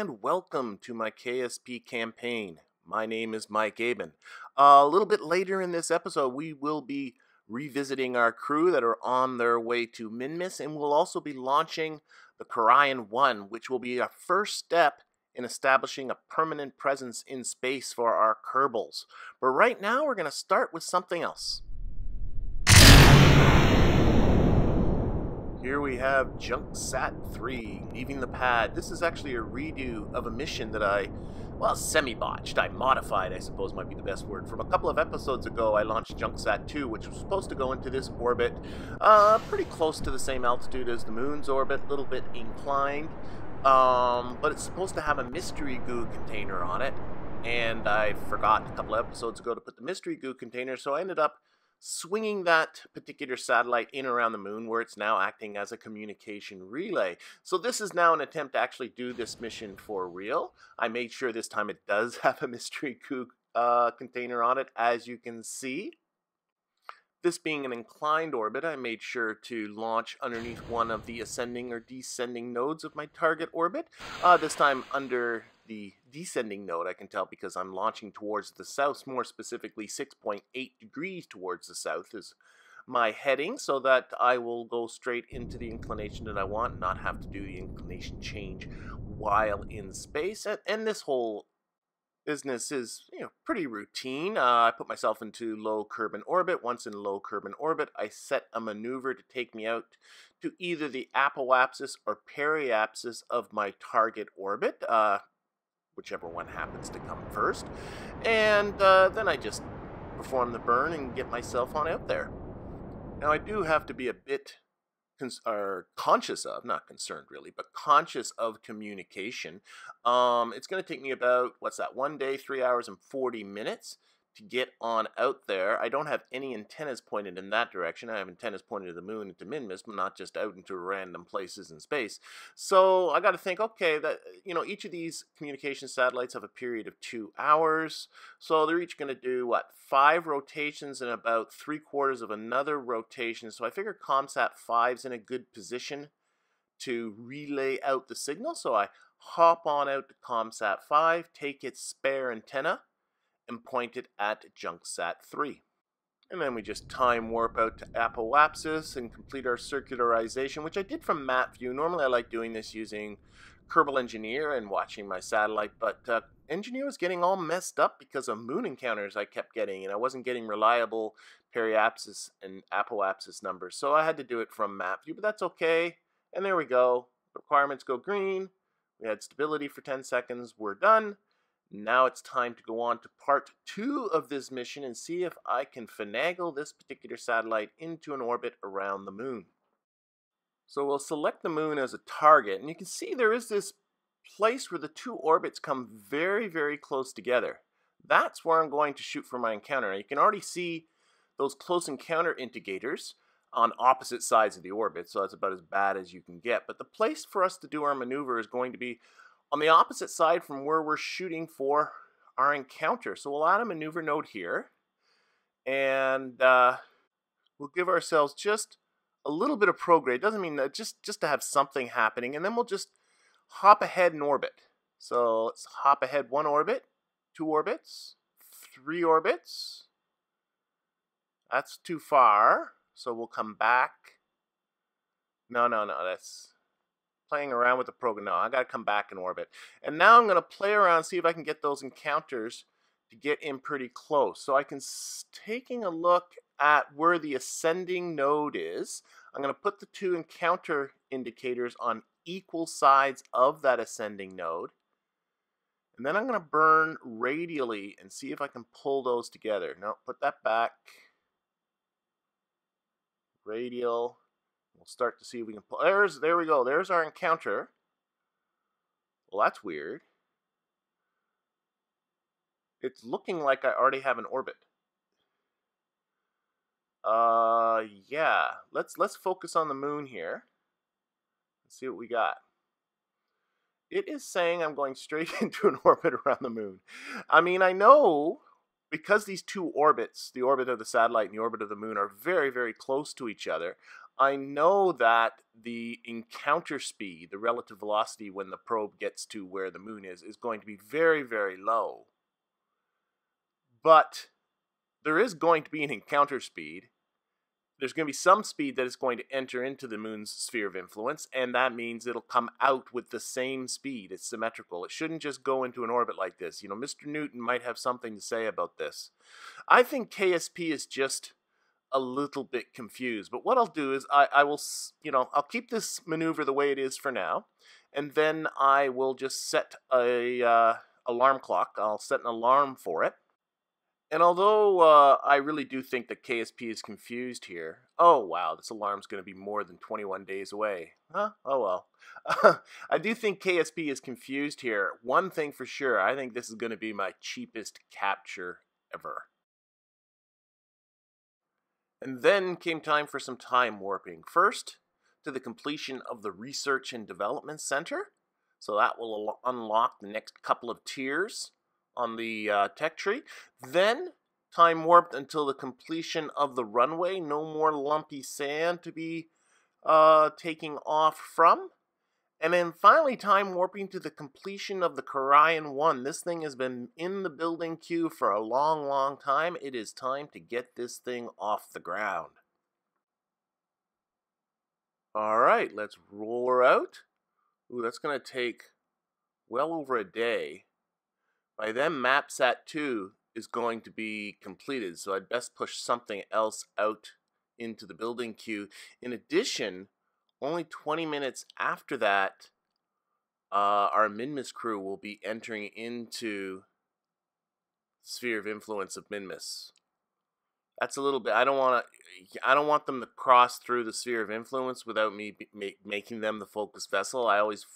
and welcome to my KSP campaign. My name is Mike Aben. Uh, a little bit later in this episode, we will be revisiting our crew that are on their way to Minmus, and we'll also be launching the Kerion 1, which will be our first step in establishing a permanent presence in space for our Kerbals. But right now, we're going to start with something else. Here we have JunkSat 3 leaving the pad. This is actually a redo of a mission that I, well, semi-botched. I modified, I suppose might be the best word. From a couple of episodes ago, I launched JunkSat 2, which was supposed to go into this orbit, uh, pretty close to the same altitude as the moon's orbit, a little bit inclined. Um, but it's supposed to have a mystery goo container on it, and I forgot a couple episodes ago to put the mystery goo container, so I ended up swinging that particular satellite in around the moon where it's now acting as a communication relay. So this is now an attempt to actually do this mission for real. I made sure this time it does have a mystery goo uh, container on it, as you can see. This being an inclined orbit, I made sure to launch underneath one of the ascending or descending nodes of my target orbit. Uh, this time under the descending node, I can tell because I'm launching towards the south, more specifically 6.8 degrees towards the south is my heading so that I will go straight into the inclination that I want, not have to do the inclination change while in space. And, and this whole business is you know pretty routine. Uh, I put myself into low Kerbin orbit. Once in low Kerbin orbit, I set a maneuver to take me out to either the apoapsis or periapsis of my target orbit, uh, whichever one happens to come first. And uh, then I just perform the burn and get myself on out there. Now I do have to be a bit are conscious of, not concerned really, but conscious of communication. Um, it's going to take me about, what's that, one day, three hours, and 40 minutes to get on out there. I don't have any antennas pointed in that direction. I have antennas pointed to the moon and to Minmus, but not just out into random places in space. So I got to think, okay, that you know, each of these communication satellites have a period of two hours. So they're each going to do what five rotations and about three quarters of another rotation. So I figure ComSat 5's in a good position to relay out the signal. So I hop on out to ComSat 5, take its spare antenna and point it at JunkSat 3. And then we just time warp out to Apoapsis and complete our circularization, which I did from map view. Normally I like doing this using Kerbal Engineer and watching my satellite, but uh, Engineer was getting all messed up because of moon encounters I kept getting, and I wasn't getting reliable periapsis and apoapsis numbers, so I had to do it from map view, but that's okay. And there we go. Requirements go green. We had stability for 10 seconds. We're done. Now it's time to go on to part two of this mission and see if I can finagle this particular satellite into an orbit around the moon. So we'll select the moon as a target, and you can see there is this place where the two orbits come very, very close together. That's where I'm going to shoot for my encounter. Now you can already see those close encounter indicators on opposite sides of the orbit, so that's about as bad as you can get. But the place for us to do our maneuver is going to be on the opposite side from where we're shooting for our encounter. So we'll add a maneuver node here, and uh, we'll give ourselves just a little bit of prograde. Doesn't mean that just just to have something happening, and then we'll just hop ahead in orbit. So let's hop ahead one orbit, two orbits, three orbits. That's too far, so we'll come back. No, no, no, that's playing around with the program. No, I got to come back in orbit. And now I'm going to play around, see if I can get those encounters to get in pretty close. So I can, taking a look at where the ascending node is, I'm going to put the two encounter indicators on equal sides of that ascending node. And then I'm going to burn radially and see if I can pull those together. No, put that back. Radial. We'll start to see if we can. There's, there we go. There's our encounter. Well, that's weird. It's looking like I already have an orbit. Uh, yeah. Let's let's focus on the moon here. Let's see what we got. It is saying I'm going straight into an orbit around the moon. I mean, I know because these two orbits, the orbit of the satellite and the orbit of the moon, are very, very close to each other, I know that the encounter speed, the relative velocity when the probe gets to where the moon is, is going to be very, very low. But there is going to be an encounter speed. There's going to be some speed that is going to enter into the moon's sphere of influence, and that means it'll come out with the same speed. It's symmetrical. It shouldn't just go into an orbit like this. You know, Mr. Newton might have something to say about this. I think KSP is just a little bit confused. But what I'll do is I, I will, you know, I'll keep this maneuver the way it is for now, and then I will just set a uh, alarm clock. I'll set an alarm for it. And although uh, I really do think that KSP is confused here, oh wow, this alarm's going to be more than 21 days away. Huh? Oh well. I do think KSP is confused here. One thing for sure, I think this is going to be my cheapest capture ever. And then came time for some time warping. First, to the completion of the Research and Development Center. So that will unlock the next couple of tiers on the uh, tech tree. Then, time warped until the completion of the runway. No more lumpy sand to be uh, taking off from. And then finally, time warping to the completion of the Kerion 1. This thing has been in the building queue for a long, long time. It is time to get this thing off the ground. Alright, let's roll her out. Ooh, that's going to take well over a day. By then, MapSat 2 is going to be completed, so I'd best push something else out into the building queue. In addition, only 20 minutes after that, uh, our Minmus crew will be entering into the sphere of influence of Minmus. That's a little bit. I don't want to. I don't want them to cross through the sphere of influence without me make, making them the focus vessel. I always,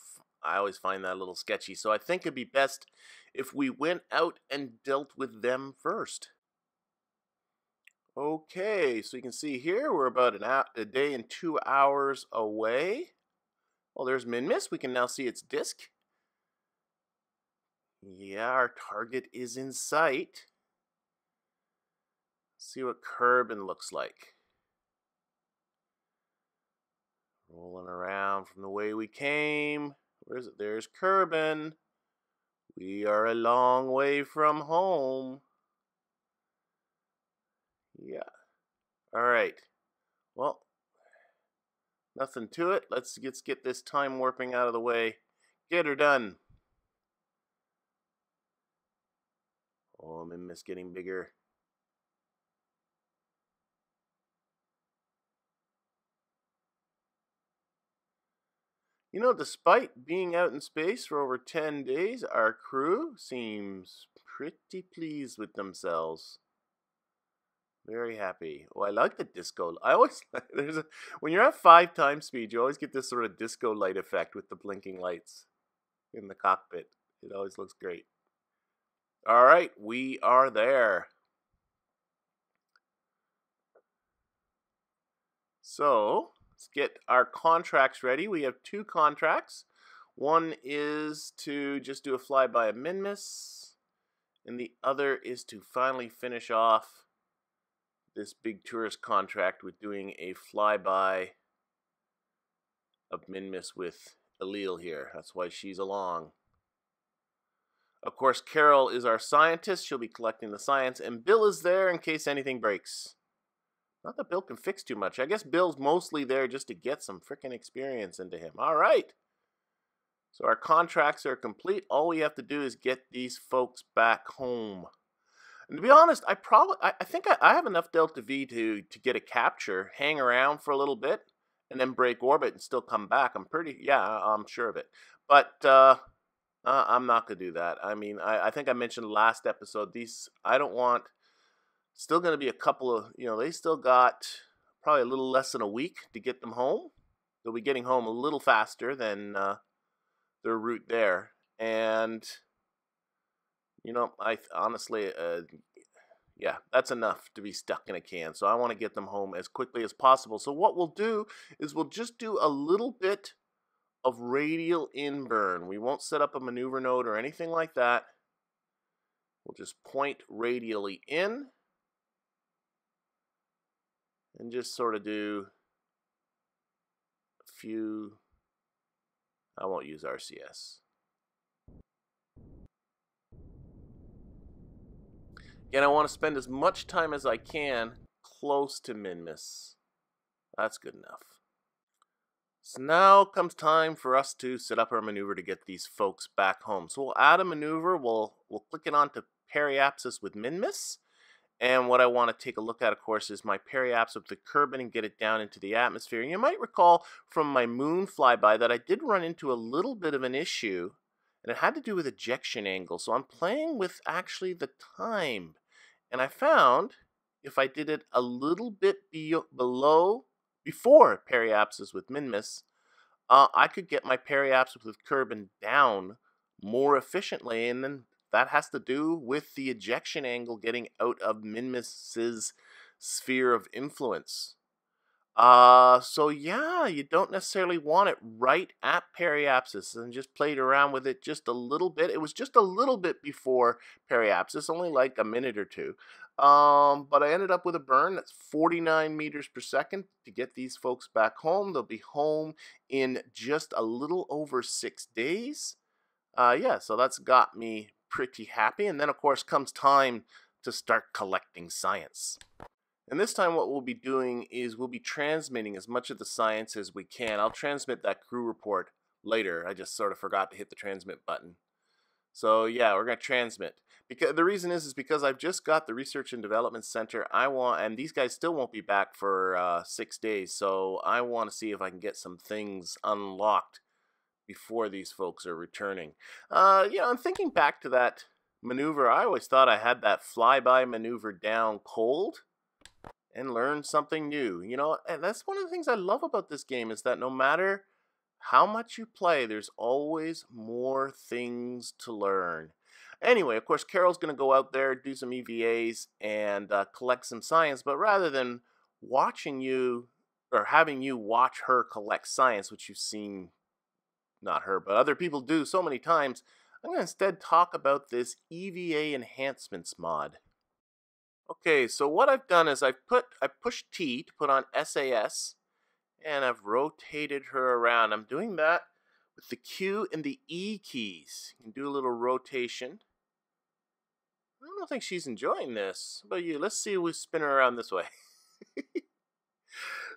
I always find that a little sketchy. So I think it'd be best if we went out and dealt with them first. Okay, so you can see here we're about an a day and two hours away. Well, there's Minmus. We can now see its disk. Yeah, our target is in sight. see what Kerbin looks like. Rolling around from the way we came. Where is it? There's Kerbin. We are a long way from home. Yeah. All right. Well, nothing to it. Let's, let's get this time warping out of the way. Get her done. Oh, I'm in this getting bigger. You know, despite being out in space for over 10 days, our crew seems pretty pleased with themselves. Very happy. Oh, I like the disco. I always there's a when you're at five times speed, you always get this sort of disco light effect with the blinking lights in the cockpit. It always looks great. All right, we are there. So let's get our contracts ready. We have two contracts. One is to just do a flyby of Minmus, and the other is to finally finish off this big tourist contract with doing a flyby of Minmus with Elil here. That's why she's along. Of course, Carol is our scientist. She'll be collecting the science, and Bill is there in case anything breaks. Not that Bill can fix too much. I guess Bill's mostly there just to get some freaking experience into him. All right. So our contracts are complete. All we have to do is get these folks back home. And to be honest, I probably I, I think I, I, have enough delta V to to get a capture, hang around for a little bit, and then break orbit and still come back. I'm pretty yeah, I'm sure of it. But uh, uh, I'm not gonna do that. I mean, I, I think I mentioned last episode these I don't want. Still gonna be a couple of you know they still got probably a little less than a week to get them home. They'll be getting home a little faster than uh, their route there, and you know, I honestly, uh, yeah, that's enough to be stuck in a can. So I want to get them home as quickly as possible. So what we'll do is we'll just do a little bit of radial inburn. We won't set up a maneuver node or anything like that. We'll just point radially in and just sort of do a few. I won't use RCS. Again, I want to spend as much time as I can close to Minmus. That's good enough. So now comes time for us to set up our maneuver to get these folks back home. So we'll add a maneuver, we'll, we'll click it onto periapsis with Minmus. And what I want to take a look at, of course, is my periapsis with the Kerbin and get it down into the atmosphere. And you might recall from my moon flyby that I did run into a little bit of an issue, and it had to do with ejection angle. So I'm playing with actually the time. And I found if I did it a little bit be below before periapsis with Minmus, uh, I could get my periapsis with Kerbin down more efficiently, and then that has to do with the ejection angle getting out of Minmus's sphere of influence. Uh, so yeah, you don't necessarily want it right at periapsis and just played around with it just a little bit. It was just a little bit before periapsis, only like a minute or two. Um, but I ended up with a burn that's 49 meters per second to get these folks back home. They'll be home in just a little over six days. Uh, yeah, so that's got me pretty happy. And then, of course, comes time to start collecting science. And this time what we'll be doing is we'll be transmitting as much of the science as we can. I'll transmit that crew report later. I just sort of forgot to hit the transmit button. So yeah, we're going to transmit. Because the reason is is because I've just got the research and development center. I want, and these guys still won't be back for uh, six days. So I want to see if I can get some things unlocked before these folks are returning. Uh, you know, I'm thinking back to that maneuver. I always thought I had that flyby maneuver down cold and learn something new. You know, and that's one of the things I love about this game is that no matter how much you play, there's always more things to learn. Anyway, of course, Carol's going to go out there, do some EVAs, and uh, collect some science, but rather than watching you or having you watch her collect science, which you've seen, not her, but other people do so many times, I'm going to instead talk about this EVA enhancements mod. Okay, so what I've done is I've put I pushed T to put on SAS and I've rotated her around. I'm doing that with the Q and the E keys. You can do a little rotation. I don't think she's enjoying this, but you let's see if we spin her around this way.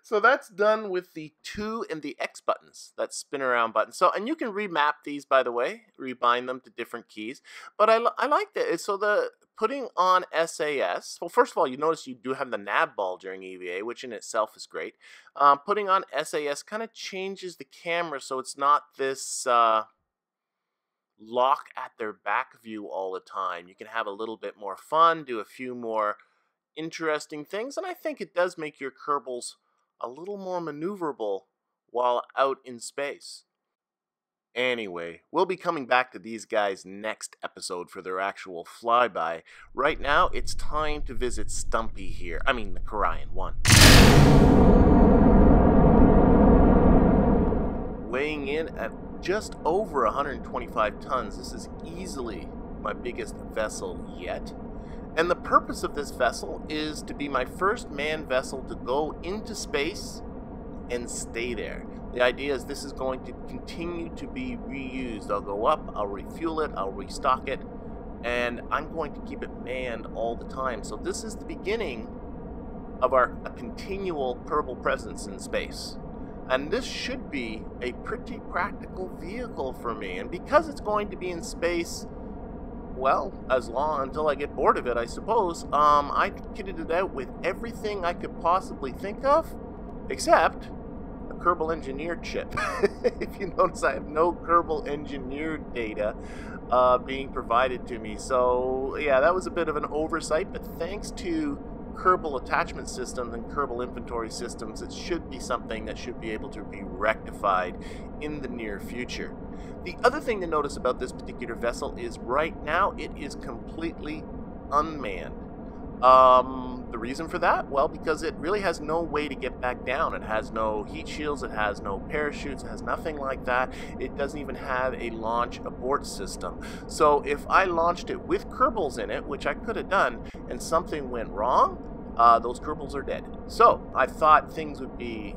So that's done with the 2 and the X buttons, that spin around button. So, and you can remap these, by the way, rebind them to different keys. But I, I like that. So the putting on SAS, well, first of all, you notice you do have the nav ball during EVA, which in itself is great. Um, putting on SAS kind of changes the camera so it's not this... Uh, lock at their back view all the time. You can have a little bit more fun, do a few more interesting things, and I think it does make your Kerbals a little more maneuverable while out in space. Anyway, we'll be coming back to these guys next episode for their actual flyby. Right now, it's time to visit Stumpy here. I mean, the Kerion 1. Weighing in at just over 125 tons, this is easily my biggest vessel yet. And the purpose of this vessel is to be my first manned vessel to go into space and stay there. The idea is this is going to continue to be reused. I'll go up, I'll refuel it, I'll restock it, and I'm going to keep it manned all the time. So this is the beginning of our a continual Kerbal presence in space. And this should be a pretty practical vehicle for me. And because it's going to be in space, well, as long until I get bored of it, I suppose. Um, I kitted it out with everything I could possibly think of, except Kerbal Engineered chip. if you notice, I have no Kerbal Engineered data uh, being provided to me. So, yeah, that was a bit of an oversight, but thanks to Kerbal attachment systems and Kerbal inventory systems, it should be something that should be able to be rectified in the near future. The other thing to notice about this particular vessel is right now it is completely unmanned. Um, the reason for that? Well, because it really has no way to get back down. It has no heat shields, it has no parachutes, it has nothing like that. It doesn't even have a launch abort system. So if I launched it with Kerbals in it, which I could have done, and something went wrong, uh, those Kerbals are dead. So I thought things would be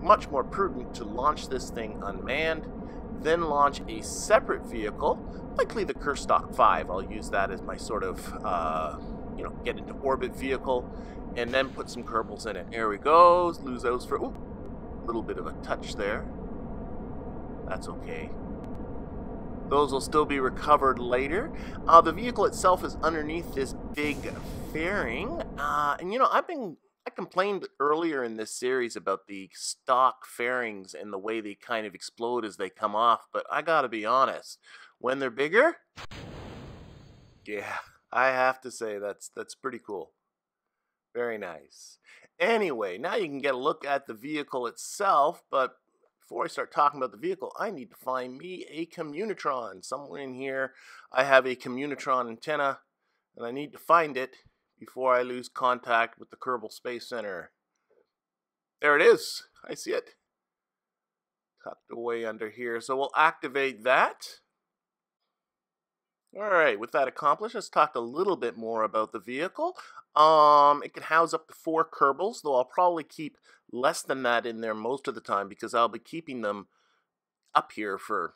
much more prudent to launch this thing unmanned, then launch a separate vehicle, likely the Kerstock 5. I'll use that as my sort of, uh, you know, get into orbit vehicle, and then put some Kerbals in it. There we go. Lose those for, a little bit of a touch there. That's okay. Those will still be recovered later. Uh, the vehicle itself is underneath this big fairing. Uh, and you know, I've been I complained earlier in this series about the stock fairings and the way they kind of explode as they come off, but I gotta be honest, when they're bigger, yeah, I have to say that's that's pretty cool. Very nice. Anyway, now you can get a look at the vehicle itself, but before I start talking about the vehicle, I need to find me a Communotron. Somewhere in here, I have a Communotron antenna, and I need to find it before I lose contact with the Kerbal Space Center. There it is. I see it. Tucked away under here. So we'll activate that. All right, with that accomplished, let's talk a little bit more about the vehicle. Um, it can house up to four Kerbals, though I'll probably keep less than that in there most of the time because I'll be keeping them up here for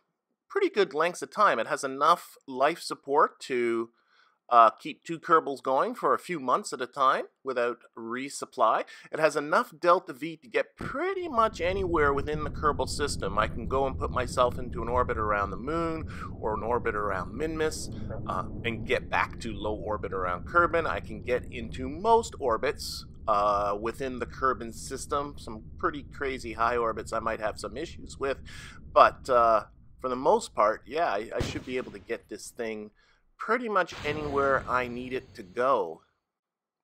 pretty good lengths of time. It has enough life support to uh, keep two Kerbals going for a few months at a time without resupply. It has enough delta V to get pretty much anywhere within the Kerbal system. I can go and put myself into an orbit around the moon or an orbit around Minmus uh, and get back to low orbit around Kerbin. I can get into most orbits uh, within the Kerbin system. Some pretty crazy high orbits I might have some issues with, but uh, for the most part, yeah, I, I should be able to get this thing pretty much anywhere I need it to go.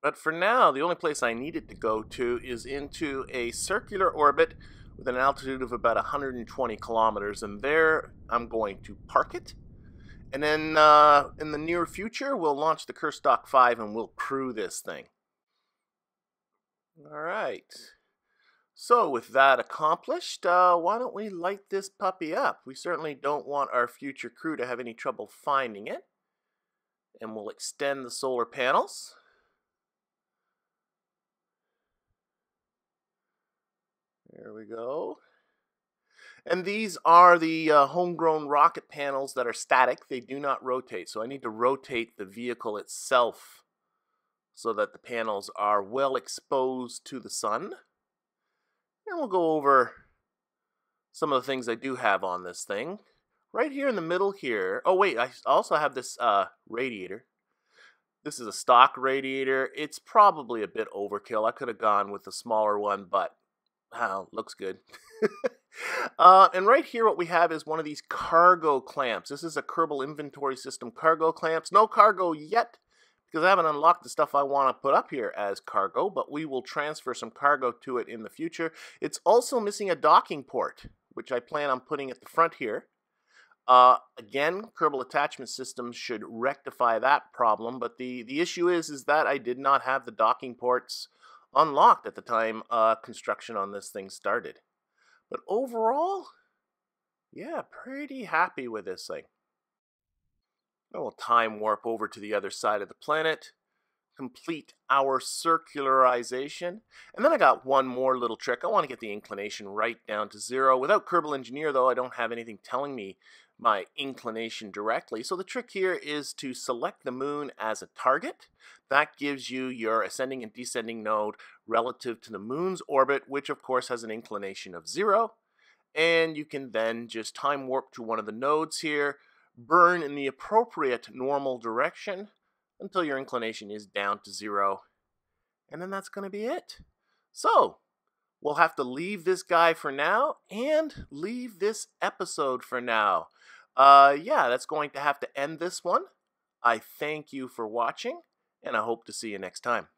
But for now, the only place I need it to go to is into a circular orbit with an altitude of about 120 kilometers, and there I'm going to park it. And then uh, in the near future, we'll launch the Kerstock 5 and we'll crew this thing. All right. So with that accomplished, uh, why don't we light this puppy up? We certainly don't want our future crew to have any trouble finding it and we'll extend the solar panels. There we go. And these are the uh, homegrown rocket panels that are static. They do not rotate. So I need to rotate the vehicle itself so that the panels are well exposed to the sun. And we'll go over some of the things I do have on this thing right here in the middle here. Oh wait, I also have this uh, radiator. This is a stock radiator. It's probably a bit overkill. I could have gone with a smaller one, but oh, looks good. uh, and right here what we have is one of these cargo clamps. This is a Kerbal Inventory System cargo clamps. No cargo yet, because I haven't unlocked the stuff I want to put up here as cargo, but we will transfer some cargo to it in the future. It's also missing a docking port, which I plan on putting at the front here. Uh, again, Kerbal attachment systems should rectify that problem, but the, the issue is, is that I did not have the docking ports unlocked at the time uh, construction on this thing started. But overall, yeah, pretty happy with this thing. I will time warp over to the other side of the planet, complete our circularization, and then I got one more little trick. I want to get the inclination right down to zero. Without Kerbal Engineer, though, I don't have anything telling me my inclination directly. So the trick here is to select the moon as a target. That gives you your ascending and descending node relative to the moon's orbit, which of course has an inclination of zero. And you can then just time warp to one of the nodes here, burn in the appropriate normal direction until your inclination is down to zero. And then that's going to be it. So, we'll have to leave this guy for now and leave this episode for now. Uh, yeah, that's going to have to end this one. I thank you for watching, and I hope to see you next time.